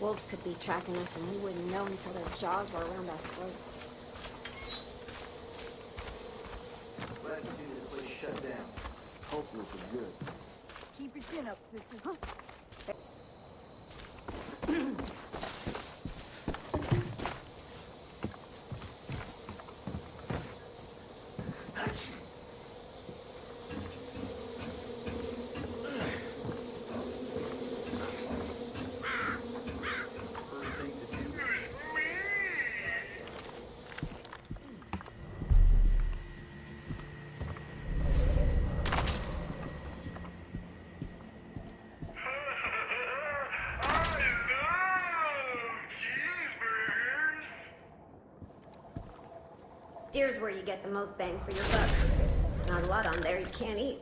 wolves could be tracking us and we wouldn't know until their jaws were around our throat. Glad to see this place shut down. Hopefully for good. Keep your chin up, sister. Huh? Deer's where you get the most bang for your buck. Not a lot on there you can't eat.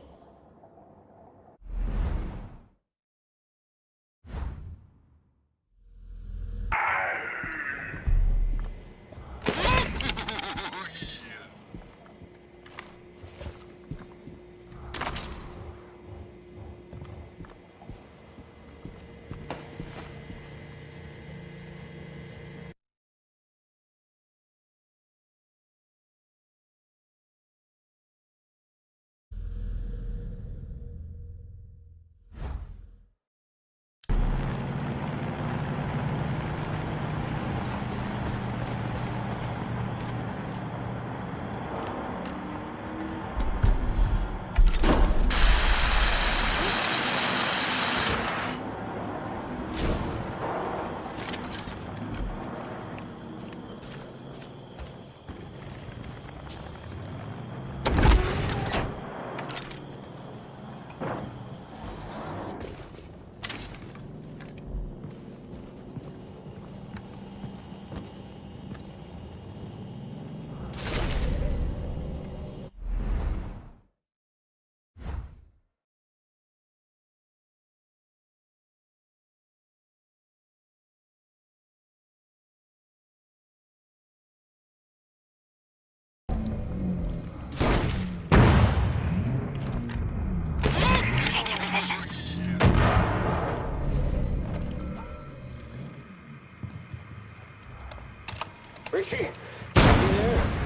Rishi, you there?